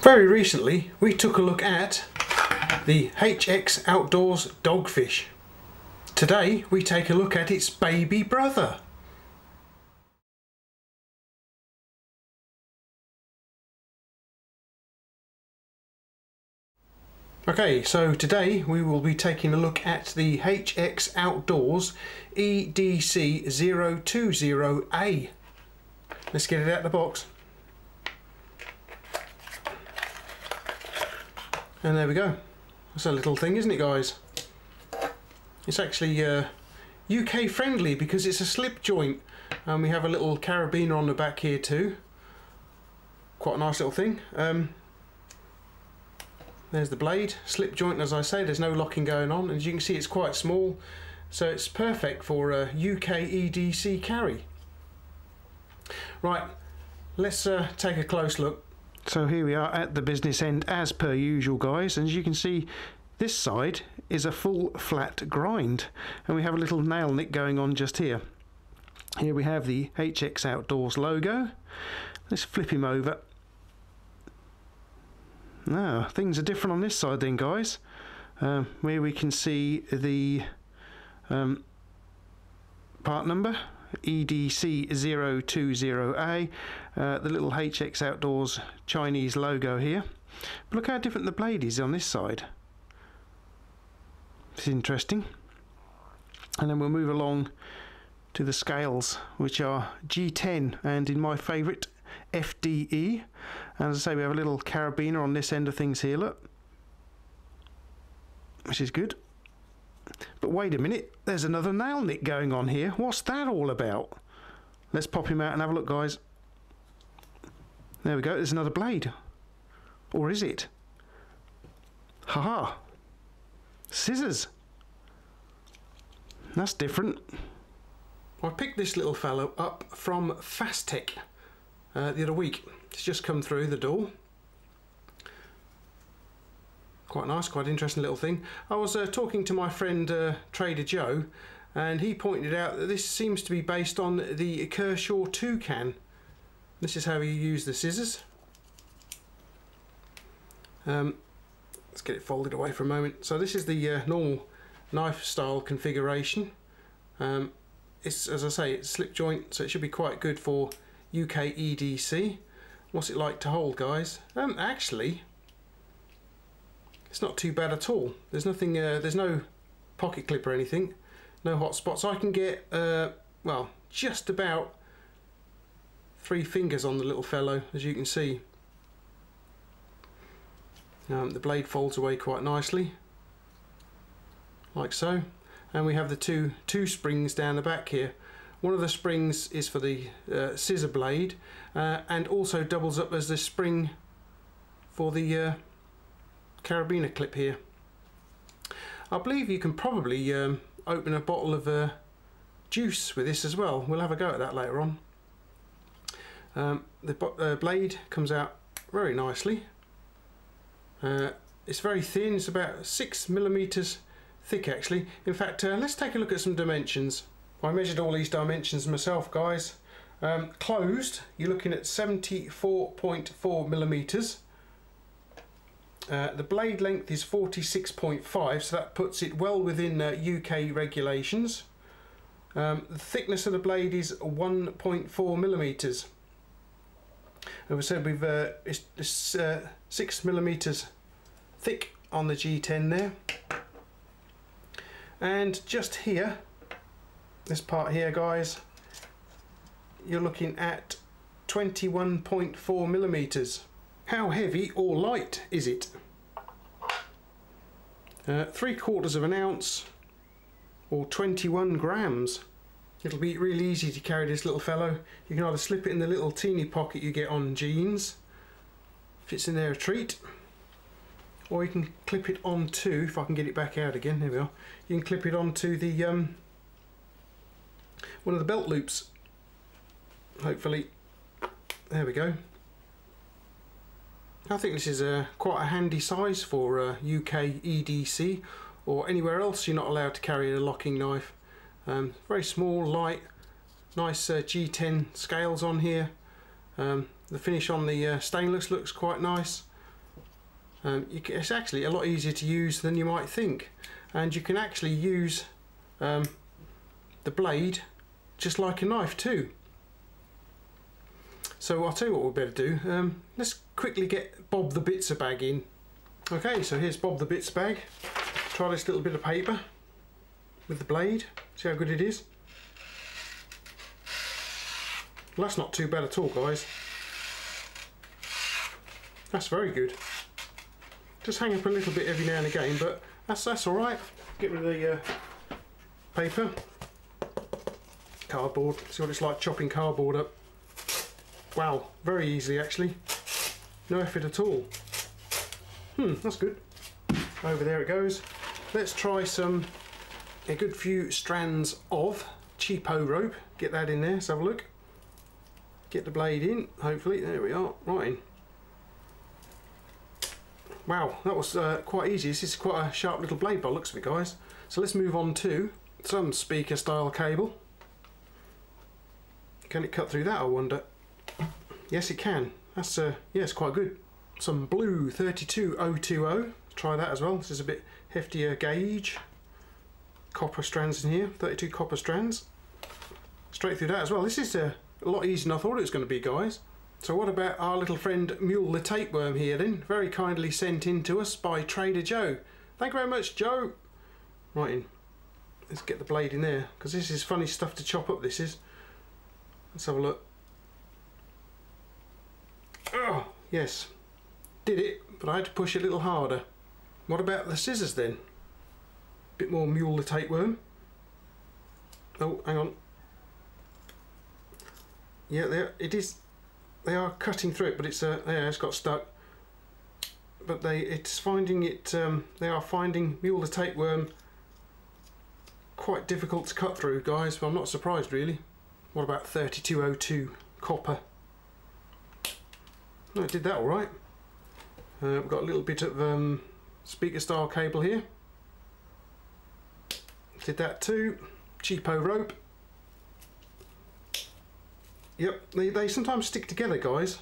Very recently we took a look at the HX Outdoors Dogfish. Today we take a look at its baby brother. Okay, so today we will be taking a look at the HX Outdoors EDC020A. Let's get it out of the box. And there we go. That's a little thing, isn't it, guys? It's actually uh, UK friendly because it's a slip joint. And we have a little carabiner on the back here too. Quite a nice little thing. Um, there's the blade, slip joint as I say, there's no locking going on. As you can see it's quite small, so it's perfect for a UK EDC carry. Right, let's uh, take a close look so here we are at the business end as per usual guys and as you can see this side is a full flat grind and we have a little nail nick going on just here. Here we have the HX Outdoors logo. Let's flip him over. Now things are different on this side then guys. Um, where we can see the um, part number EDC020A, uh, the little HX Outdoors Chinese logo here. But look how different the blade is on this side. It's interesting. And then we'll move along to the scales, which are G10 and in my favourite FDE. And as I say, we have a little carabiner on this end of things here, look. Which is good. But wait a minute, there's another nail nick going on here. What's that all about? Let's pop him out and have a look, guys. There we go, there's another blade. Or is it? Haha. -ha. Scissors. That's different. I picked this little fellow up from Fasttech uh, the other week. It's just come through the door quite nice, quite interesting little thing. I was uh, talking to my friend uh, Trader Joe and he pointed out that this seems to be based on the Kershaw Toucan. This is how you use the scissors. Um, let's get it folded away for a moment. So this is the uh, normal knife style configuration. Um, it's as I say, it's slip joint, so it should be quite good for UK EDC. What's it like to hold, guys? Um, actually, it's not too bad at all. There's nothing, uh, there's no pocket clip or anything, no hot spots. I can get, uh, well, just about three fingers on the little fellow, as you can see. Um, the blade folds away quite nicely, like so. And we have the two, two springs down the back here. One of the springs is for the uh, scissor blade uh, and also doubles up as the spring for the uh, carabiner clip here. I believe you can probably um, open a bottle of uh, juice with this as well. We'll have a go at that later on. Um, the uh, blade comes out very nicely. Uh, it's very thin, it's about 6 millimeters thick actually. In fact, uh, let's take a look at some dimensions. I measured all these dimensions myself guys. Um, closed, you're looking at 74.4 millimeters. Uh, the blade length is 46.5 so that puts it well within uh, UK regulations. Um, the thickness of the blade is 1.4 millimeters. As I said, we've uh, it's, it's uh, six millimeters thick on the G10 there. And just here, this part here, guys, you're looking at 21.4 millimeters. How heavy or light is it? Uh, three quarters of an ounce or 21 grams. It'll be really easy to carry this little fellow. You can either slip it in the little teeny pocket you get on jeans, fits in there a treat, or you can clip it onto, if I can get it back out again, there we are, you can clip it onto the um, one of the belt loops. Hopefully, there we go. I think this is a quite a handy size for a UK EDC or anywhere else you're not allowed to carry a locking knife. Um, very small, light, nice uh, G10 scales on here. Um, the finish on the uh, stainless looks quite nice. Um, can, it's actually a lot easier to use than you might think and you can actually use um, the blade just like a knife too. So I'll tell you what we better do. Um, let's quickly get Bob the Bitzer bag in. Okay, so here's Bob the Bits bag. Try this little bit of paper with the blade. See how good it is? Well, that's not too bad at all, guys. That's very good. Just hang up a little bit every now and again, but that's that's all right. Get rid of the uh, paper, cardboard. See what it's like chopping cardboard up. Wow, very easily actually. No effort at all. Hmm, that's good. Over there it goes. Let's try some a good few strands of cheapo rope. Get that in there. Let's have a look. Get the blade in. Hopefully, there we are. Right in. Wow, that was uh, quite easy. This is quite a sharp little blade by looks of it, guys. So let's move on to some speaker style cable. Can it cut through that, I wonder? Yes, it can. That's, uh, yeah, it's quite good. Some blue 32020. Try that as well. This is a bit heftier gauge. Copper strands in here, 32 copper strands. Straight through that as well. This is uh, a lot easier than I thought it was going to be, guys. So what about our little friend Mule the Tapeworm here then? Very kindly sent in to us by Trader Joe. Thank you very much, Joe. Right in. Let's get the blade in there, because this is funny stuff to chop up, this is. Let's have a look. Oh, yes. Did it, but I had to push a little harder. What about the scissors then? Bit more Mule the Tapeworm. Oh, hang on. Yeah, there it is they are cutting through it, but it's uh, yeah, it's got stuck. But they it's finding it. Um, they are finding mule the tapeworm quite difficult to cut through, guys. But I'm not surprised really. What about 3202 copper? No, it did that all right. Uh, we've got a little bit of um, speaker style cable here. Did that too. Cheapo rope. Yep, they, they sometimes stick together, guys.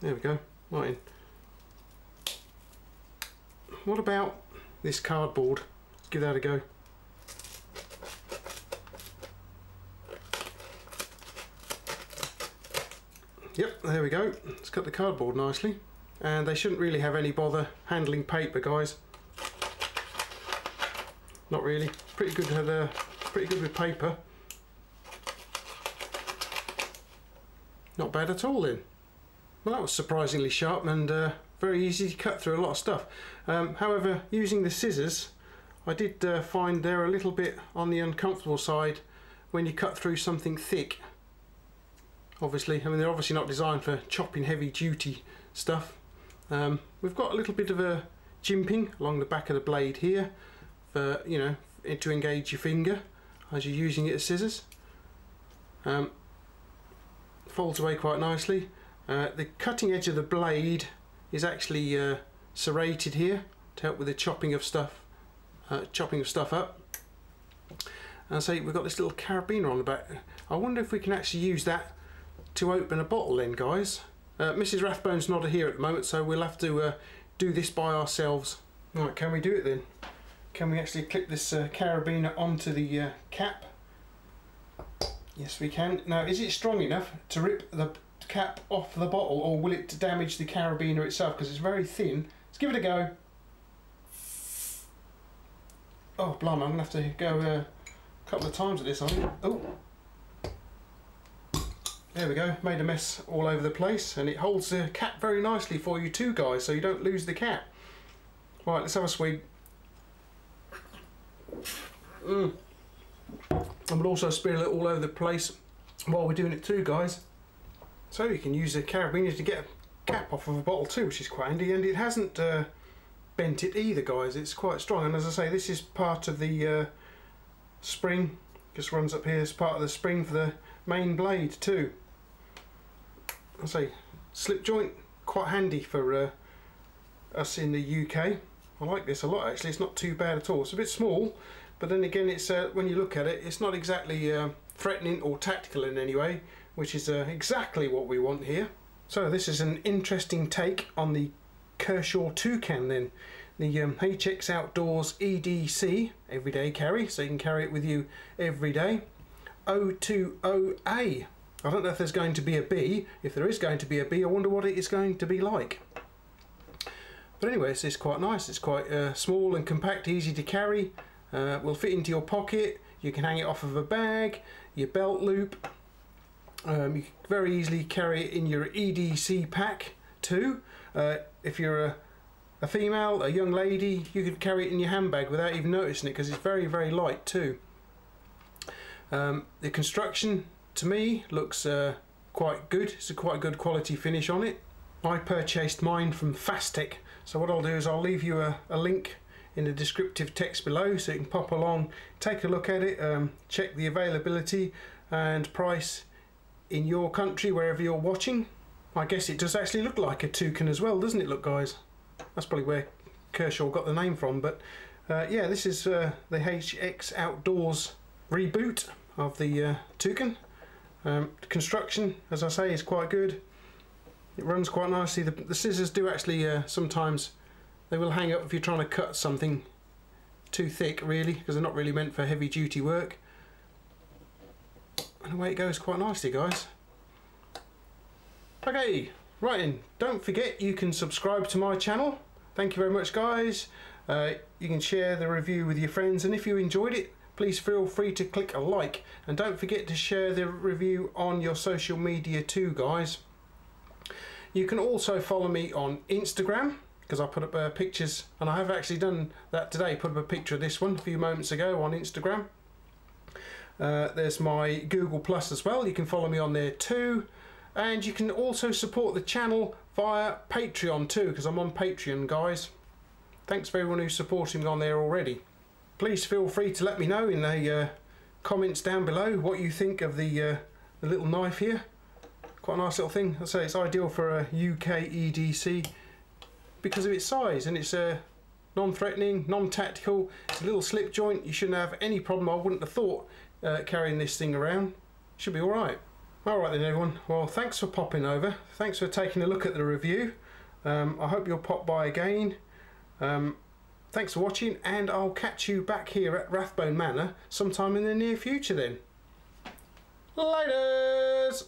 There we go, right in. What about this cardboard? Let's give that a go. Yep, there we go. Let's cut the cardboard nicely. And they shouldn't really have any bother handling paper, guys. Not really. Pretty good. Uh, pretty good with paper. Not bad at all then. Well that was surprisingly sharp and uh, very easy to cut through a lot of stuff. Um, however, using the scissors, I did uh, find they're a little bit on the uncomfortable side when you cut through something thick. Obviously, I mean they're obviously not designed for chopping heavy duty stuff. Um, we've got a little bit of a jimping along the back of the blade here for, you know, to engage your finger as you're using it as scissors. Um, folds away quite nicely. Uh, the cutting edge of the blade is actually uh, serrated here to help with the chopping of stuff, uh, chopping of stuff up. And so we've got this little carabiner on the back. I wonder if we can actually use that to open a bottle then, guys. Uh, Mrs. Rathbone's not here at the moment, so we'll have to uh, do this by ourselves. Right, can we do it then? Can we actually clip this uh, carabiner onto the cap? Yes, we can. Now, is it strong enough to rip the cap off the bottle or will it damage the carabiner itself because it's very thin? Let's give it a go. Oh, blimey, I'm going to have to go uh, a couple of times with this, I think. Oh. There we go, made a mess all over the place and it holds the cap very nicely for you too guys so you don't lose the cap. Right, let's have a swig. Mm. And we'll also spill it all over the place while we're doing it too guys. So you can use a carabiner to get a cap off of a bottle too which is quite handy and it hasn't uh, bent it either guys. It's quite strong and as I say this is part of the uh, spring. Just runs up here as part of the spring for the main blade too I say slip joint quite handy for uh, us in the UK I like this a lot actually it's not too bad at all it's a bit small but then again it's uh, when you look at it it's not exactly uh, threatening or tactical in any way which is uh, exactly what we want here so this is an interesting take on the Kershaw Toucan then. The um, HX Outdoors EDC, everyday carry, so you can carry it with you every day. O20A. I don't know if there's going to be a B. If there is going to be a B, I wonder what it is going to be like. But anyway, it's, it's quite nice. It's quite uh, small and compact, easy to carry. Uh, will fit into your pocket. You can hang it off of a bag, your belt loop. Um, you can very easily carry it in your EDC pack too. Uh, if you're a, a female, a young lady, you could carry it in your handbag without even noticing it because it's very, very light too. Um, the construction to me looks uh, quite good. It's a quite good quality finish on it. I purchased mine from Fasttech so what I'll do is I'll leave you a, a link in the descriptive text below so you can pop along, take a look at it, um, check the availability and price in your country wherever you're watching. I guess it does actually look like a toucan as well, doesn't it look guys? That's probably where Kershaw got the name from, but uh, yeah, this is uh, the HX Outdoors reboot of the uh, toucan. Um, construction, as I say, is quite good. It runs quite nicely. The, the scissors do actually uh, sometimes, they will hang up if you're trying to cut something too thick really, because they're not really meant for heavy duty work. And away it goes quite nicely guys. Okay, right then, don't forget you can subscribe to my channel. Thank you very much guys. Uh, you can share the review with your friends and if you enjoyed it please feel free to click a like and don't forget to share the review on your social media too guys. You can also follow me on Instagram because I put up uh, pictures and I have actually done that today, put up a picture of this one a few moments ago on Instagram. Uh, there's my Google Plus as well, you can follow me on there too and you can also support the channel via Patreon too because I'm on Patreon guys. Thanks for everyone who's supporting me on there already. Please feel free to let me know in the uh, comments down below what you think of the, uh, the little knife here quite a nice little thing. I say it's ideal for a UK EDC because of its size and it's a uh, non-threatening, non-tactical. It's a little slip joint. You shouldn't have any problem. I wouldn't have thought uh, carrying this thing around. Should be all right. All right then, everyone. Well, thanks for popping over. Thanks for taking a look at the review. Um, I hope you'll pop by again. Um, thanks for watching, and I'll catch you back here at Rathbone Manor sometime in the near future then. Laters!